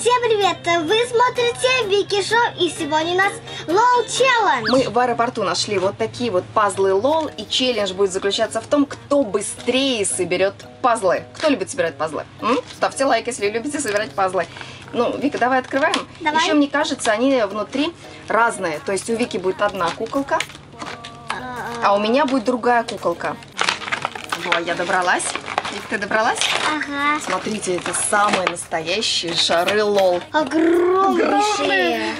Всем привет! Вы смотрите Вики Шоу и сегодня у нас LOL Челлендж. Мы в аэропорту нашли вот такие вот пазлы LOL, и челлендж будет заключаться в том, кто быстрее соберет пазлы. Кто любит собирать пазлы? М? Ставьте лайк, если любите собирать пазлы. Ну, Вика, давай открываем. Давай. Еще, мне кажется, они внутри разные. То есть у Вики будет одна куколка, а у меня будет другая куколка. Во, я добралась. Вик, ты добралась? Ага. Смотрите, это самые настоящие шары лол. Огромнейшие.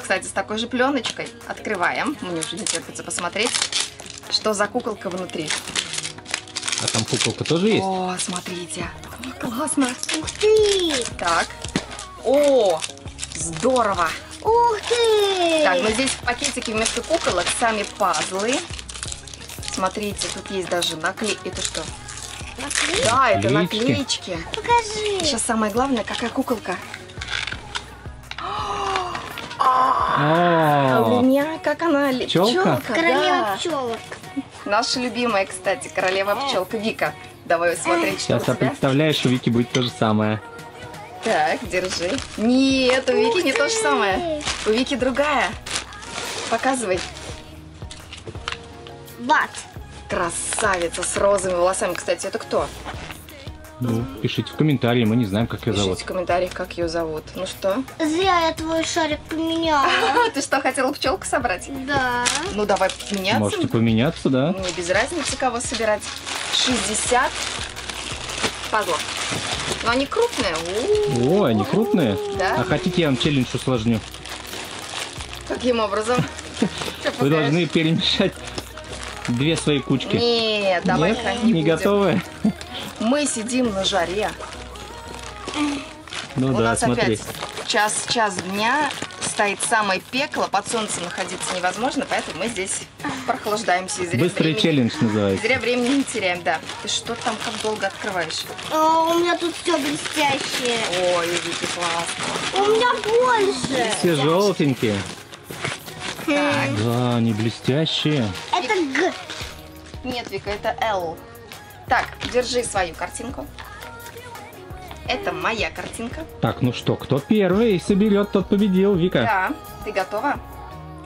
Кстати, с такой же пленочкой. Открываем. Мне уже не терпится посмотреть, что за куколка внутри. А там куколка тоже есть? О, смотрите. О, классно. Ух ты! Так. О, здорово. Ух ты! Так, ну здесь в пакетике вместо куколок сами пазлы. Смотрите, тут есть даже наклейки. Это что? Наклей- Да, это Наклеечки. наклеечки. Покажи. Сейчас самое главное, какая куколка. А у меня как она Пчелка? Королева да. пчелок. Наша любимая, кстати, королева пчелка Вика. Давай смотреть, что Сейчас представляю, что у Вики будет то же самое. Так, держи. Нет, у Вики не то же самое. У Вики другая. Показывай. Бат. Красавица с розовыми волосами. Кстати, это кто? Ну, пишите в комментарии, мы не знаем, как ее Пишите зовут. в комментариях, как ее зовут. Ну что? Зря я твой шарик поменяла. Ты что, хотела пчелку собрать? Да. Ну, давай меняться. Можете поменяться, да? Мне без разницы, кого собирать. 60 пазлов. Но они крупные. О, они крупные. Да. А хотите, я вам челлендж усложню? Каким образом? Вы должны перемешать две свои кучки. Нет, давай Нет? не, не готовы? Мы сидим на жаре. Ну У да, нас смотри. опять час, час дня стоит самое пекло, под солнцем находиться невозможно, поэтому мы здесь прохлаждаемся. И зря Быстрый времени- челлендж называется. Зря времени не теряем, да. Ты что там как долго открываешь? А, у меня тут все блестящее. Ой, Вики, классно. У меня больше. Все желтенькие. Так. Да, они блестящие. Это Г. Нет, Вика, это L. Так, держи свою картинку. Это моя картинка. Так, ну что, кто первый соберет, тот победил, Вика. Да, ты готова?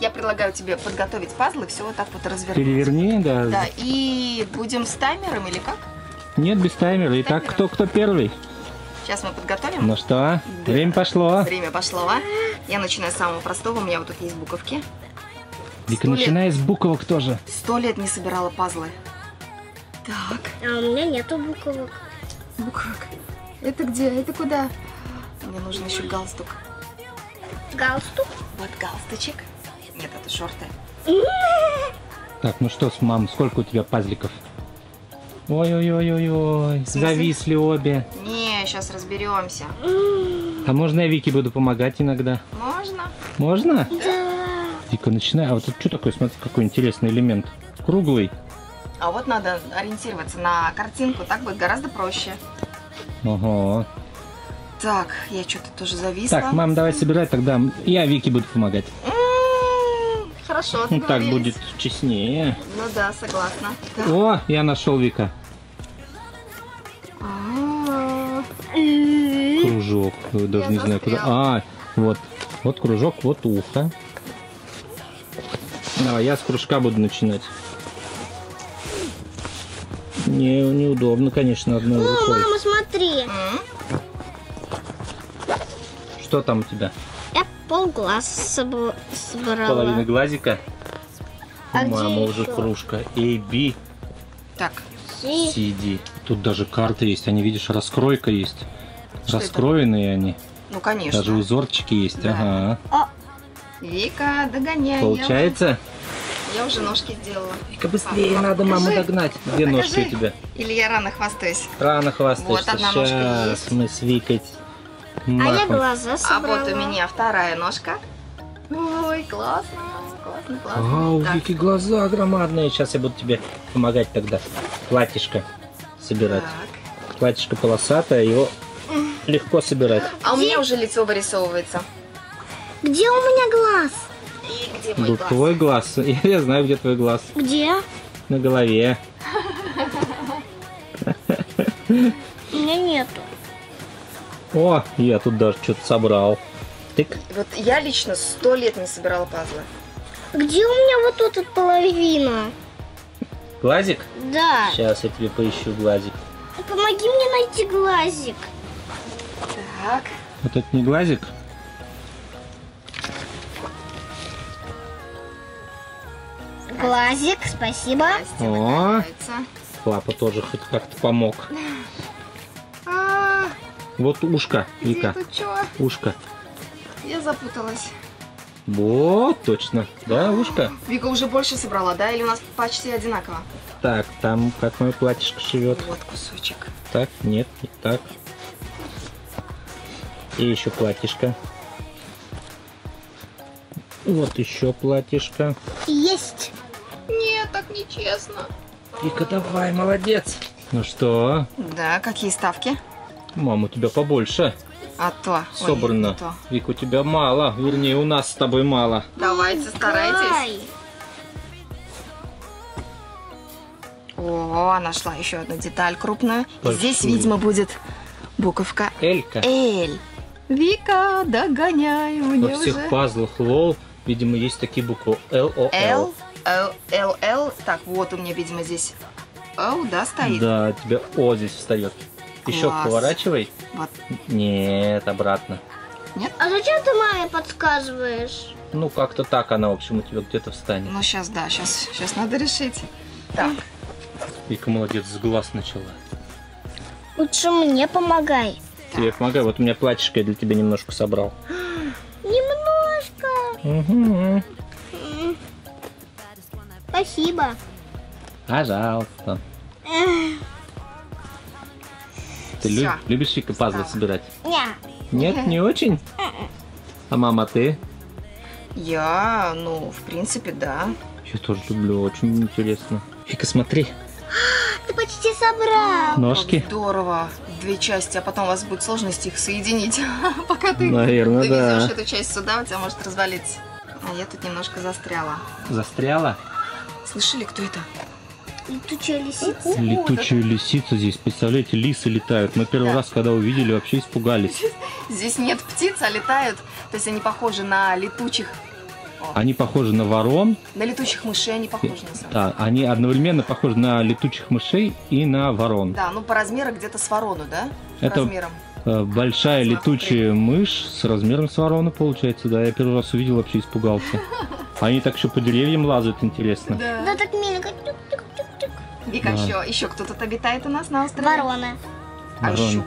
Я предлагаю тебе подготовить пазлы, все вот так вот развернуть. Переверни, да. Да, и будем с таймером или как? Нет, без таймера. Итак, кто кто первый? Сейчас мы подготовим. Ну что, Да. время пошло. Время пошло? Я начинаю с самого простого. У меня вот тут есть буковки. Вика, Сто лет- начинай с буквок тоже. Сто лет не собирала пазлы. Так, А у меня нету буквок. буквок. Это где? Это куда? Мне нужен еще галстук. Галстук. Вот галстучек. Нет, это шорты. Так, ну что, с мам, сколько у тебя пазликов? Ой-ой-ой-ой-ой, зависли обе. Не, сейчас разберемся. А можно я Вике буду помогать иногда? Можно? Можно? Да. Вика, начинай. А вот что такое? Смотри, какой интересный элемент. Круглый. А вот надо ориентироваться на картинку, так будет гораздо проще. Ого. Так, я что-то тоже зависла. Так, мам, давай собирай, тогда я Вике буду помогать. М, Хорошо, Ну, так будет честнее. Ну да, согласна. Так. О, я нашел Вика. А, Кружок. Вы даже Я не знаю куда. А, вот. Вот кружок, вот ухо. Давай, я с кружка буду начинать. Не, неудобно, конечно, одной О, рукой. мама, смотри. Что там у тебя? Я полглаз собрала. Половина глазика. А У мамы где уже еще? кружка. A, B, Так, Си. C, D. Тут даже карты есть. Они, видишь, раскройка есть. Что это? Раскроенные они. ну конечно. Даже узорчики есть. Да. Ага. Вика, догоняй. Получается? Я уже, я уже ножки сделала. Вика, быстрее, надо маму Покажи. догнать. Где Покажи. ножки у тебя? Или я рано хвастаюсь? Рано хвастаешься. Вот одна ножка Сейчас есть. мы с Викой А я махом. глаза А собрала. вот у меня вторая ножка. Ой, классно, классно, классно. А, у Так, Вики глаза громадные. Сейчас я буду тебе помогать тогда. Платьишко собирать. так. Платьишко полосатое, его легко собирать. А у меня уже лицо вырисовывается. Где у меня глаз? И где мой глаз? твой глаз. Я знаю, где твой глаз. Где? На голове. У меня нету. О, я тут даже что-то собрал. Тык. Вот я лично сто лет не собирала пазлы. Где у меня вот тут вот половина? Глазик? Да. Сейчас я тебе поищу глазик. Помоги мне найти глазик. Так. Вот это не глазик? Глазик, спасибо. О. Папа тоже хоть как-то помог. А, Вот ушко, где Вика. Ушко. Я запуталась. Вот, точно. Да, ушко? Вика уже больше собрала, да? Или у нас почти одинаково? Так, там как мое платьишко живет. Вот кусочек. Так, нет, не так. И еще платьишко. Вот еще платьишко. Есть. Так нечестно. Вика, давай, молодец. Ну что, Да, какие ставки? мам, у тебя побольше А то. Ой, собрано. не то. Вик, у тебя мало. Вернее, у нас с тобой мало. Давайте, старайтесь. Ай. О, нашла еще одну деталь крупную. И Большую. Здесь, видимо, будет буковка Элька. Л. Вика, догоняй Во уже. всех пазлах лол, видимо, есть такие буквы Л, О, Л, Л. Так, вот у меня, видимо, здесь О, да, стоит? Да, у тебя О здесь встает. Еще Класс. поворачивай. Вот. Нет, обратно. А зачем ты маме подсказываешь? Ну, как-то так она, в общем, у тебя где-то встанет. Ну, сейчас, да, сейчас, сейчас надо решить. Так, Вика молодец, с глаз начала. Лучше мне помогай. Тебе помогай, вот у меня платьишко я для тебя немножко собрал. Немножко. Угу. Спасибо. Пожалуйста. Эх, Ты лю- Всё. любишь, Вика, пазлы собирать? ня. Нет, не очень? А мама, ты? я, ну, в принципе, да. Я тоже люблю, очень интересно. Вика, смотри, Ты почти собрал. ножки. Как здорово. Две части, а потом у вас будет сложность их соединить. Пока ты Наверное, довезешь да. эту часть сюда, у тебя может развалиться. А я тут немножко застряла. Застряла? Слышали, кто это? Летучая лисица. Летучая лисица здесь, представляете, лисы летают. Мы первый Да. раз, когда увидели, вообще испугались. Здесь нет птиц, а летают. То есть они похожи на летучих... Они похожи на ворон, На летучих мышей они похожи на самом деле. да, они одновременно похожи на летучих мышей и на ворон. Да, ну по размеру где-то с ворону, да? Это- Размером. Э, Большая летучая мышь с размером с ворону получается, да. Я первый раз увидел, вообще испугался. Они так еще по деревьям лазают, интересно. Да так миленько. Тюк-тюк-тюк-тюк. Вика, Да. еще, еще кто тут обитает у нас на острове? Ворона. А Ворон. еще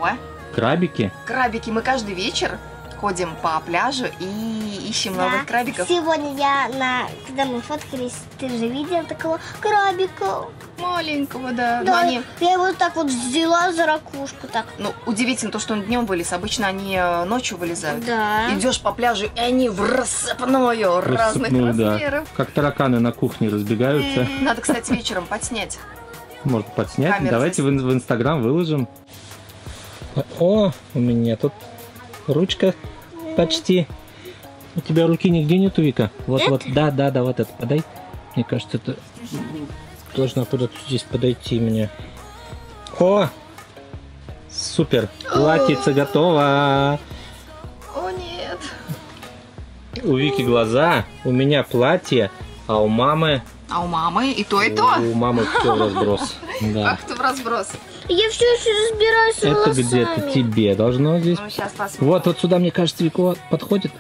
Крабики? крабики. Мы каждый вечер ходим по пляжу и ищем Да. новых крабиков. Сегодня я на... Когда мы фоткались, ты же видел такого крабика. Маленького, да. Но Да, они, я его так вот взяла за ракушку так. ну, удивительно то, что он днем вылез. Обычно они э, ночью вылезают. Да. Идешь по пляжу, и они в рассыпную разных Рассыпную, да. размеров. Как тараканы на кухне разбегаются. Надо, кстати, вечером подснять. Можно подснять. Камера Давайте в, ин- в Инстаграм выложим. О, у меня тут ручка почти. У тебя руки нигде нету, Вика? Вот, вот, да, да, да, вот это подай. Мне кажется, это должно куда-то здесь подойти мне. О! Супер! Платьице готово! О, нет. У Вики глаза, у меня платье, а у мамы... А у мамы и то, и то. У мамы все в разброс. Да. Ах ты в разброс. Я все еще разбираюсь с Это где-то тебе должно здесь Ну, сейчас посмотрим. Вот, вот сюда, мне кажется, Вико подходит.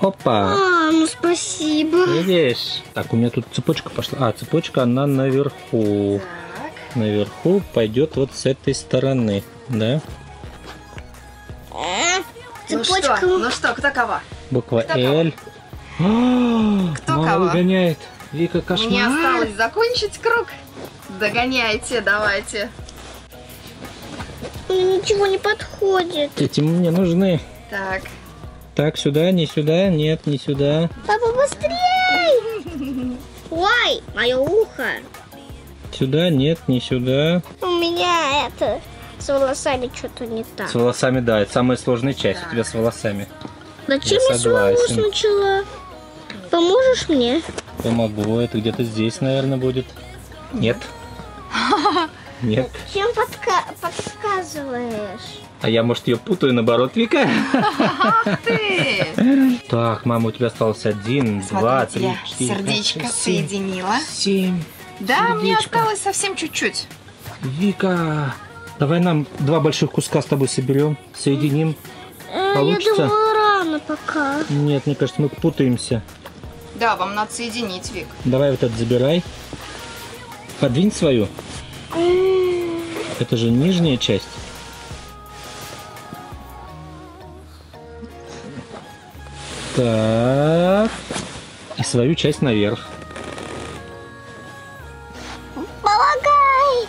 Опа, А, ну спасибо. видишь? Так, у меня тут цепочка пошла. А, цепочка, она наверху. Так. Наверху пойдет вот с этой стороны, да? Ну Цепочка. что, ну что, кто кого? Буква Кто кого? L. А, Кто мама кого? выгоняет. Вика, Мне кошмар. осталось закончить круг. Догоняйте, давайте. Ничего не подходит. Эти мне нужны. Так. Так, сюда, не сюда, нет, не сюда. Папа, быстрей! Ой, мое ухо. Сюда, нет, не сюда. У меня это с волосами что-то не так. С волосами, да, это самая сложная часть Да. у тебя с волосами. Зачем Я я с волос начала? Поможешь мне? Помогу, это где-то здесь, наверное, будет. Нет. Нет. Чем подка- подсказываешь? А я, может, ее путаю, наоборот, Вика? Ах ты! Так, мама, у тебя осталось один, два, три, четыре, пять, сердечко шесть, семь. соединила. Семь. Да, мне осталось совсем чуть-чуть. Вика, давай нам два больших куска с тобой соберем, соединим. Э, Получится? Я думала, рано пока. Нет, мне кажется, мы путаемся. Да, вам надо соединить, Вик. Давай вот этот забирай. Подвинь свою. Это же нижняя часть. Так. И свою часть наверх. Помогай!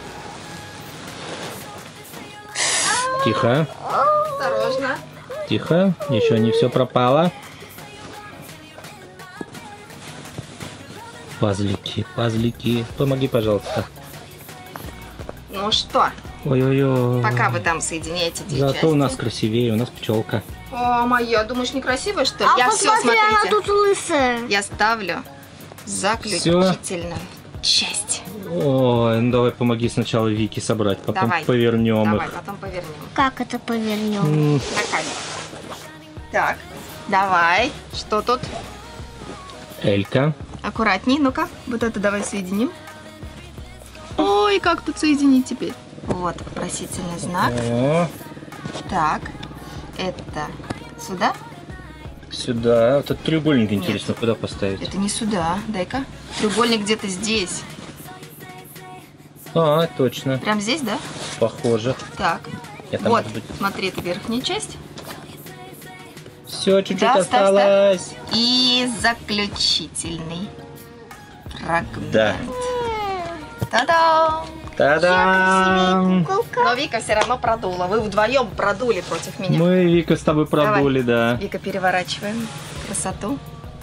Тихо, Осторожно. тихо. Еще не все пропало. Пазлики, пазлики. Помоги, пожалуйста. Ну что, Ой-ой-ой. пока вы там соединяете две Зато части. у нас красивее, у нас пчелка. О, моя, думаешь, некрасивая, что ли? А я все, посмотри, она смотрите. тут лысая. Я ставлю заключительную часть. Ой, ну давай помоги сначала Вики собрать, потом Давай. повернем Давай, их. потом повернем. Как это повернем? Камеру. Так, давай. Что тут? Элька. Аккуратней, ну-ка. Вот это давай соединим. Ой, как тут соединить теперь? Вот, вопросительный знак. О, Так, это сюда? сюда. Вот этот треугольник Нет. интересно, куда поставить? Это не сюда. Дай-ка. Треугольник где-то здесь. А, точно. Прям здесь, да? Похоже. Так. Там, вот, быть- смотри, это верхняя часть. Все, чуть-чуть Да, ставь, ставь. осталось. И заключительный фрагмент. Да. Та-дам! Та-дам! Но Вика все равно продула. Вы вдвоем продули против меня. Мы, Вика, с тобой продули, да. Вика, переворачиваем красоту.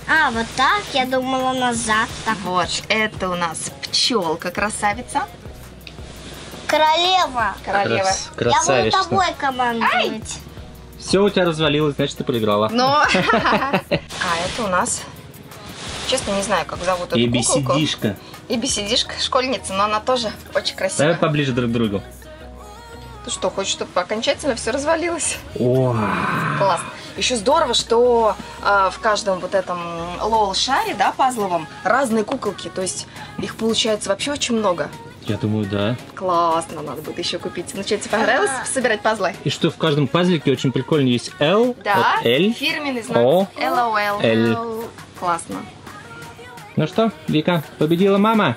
А, вот так? Я думала назад. Так. Вот, это у нас пчелка красавица. Королева. Королева. Крас- Я буду тобой командовать. Все у тебя развалилось, значит, ты проиграла. Но... А, это у нас... Честно, не знаю, как зовут эту куколку. ABCD-шка. И беседишка, школьница, но она тоже очень Давай красивая. поближе друг к другу. Ты что, хочешь, чтобы окончательно все развалилось? О, Классно. Еще здорово, что э, в каждом вот этом лол-шаре, да, пазловом, разные куколки. То есть их получается вообще очень много. я думаю, да. Классно, надо будет еще купить. Ну что, тебе понравилось Ага. собирать пазлы? И что в каждом пазлике очень прикольно есть L, Да, вот L. фирменный знак О. LOL. L. Классно. Ну что, Вика, победила мама.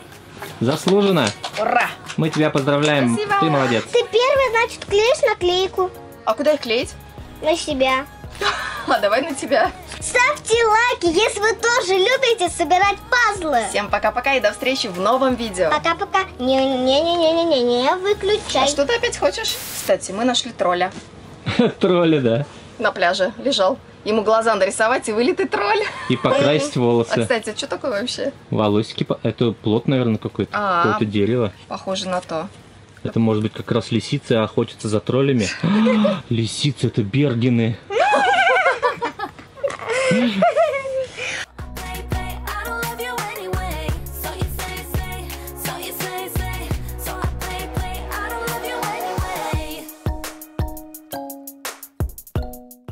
Заслуженно. Ура! Мы тебя поздравляем. Спасибо. Ты молодец. Ты первый, значит, клеишь наклейку А куда их клеить? на себя. А давай на тебя. Ставьте лайки, если вы тоже любите собирать пазлы. Всем пока-пока и до встречи в новом видео. Пока-пока. Не-не-не-не-не-не, выключай. А что ты опять хочешь? Кстати, мы нашли тролля. Тролли, да. На пляже лежал. Ему глаза нарисовать и вылитый тролль. И покрасить А, волосы. кстати, что такое вообще? Волосики. Это плод, наверное, какой-то. А. Какое-то дерево. Похоже на то. Это может быть как раз лисицы охотятся за троллями. Лисицы это бергены.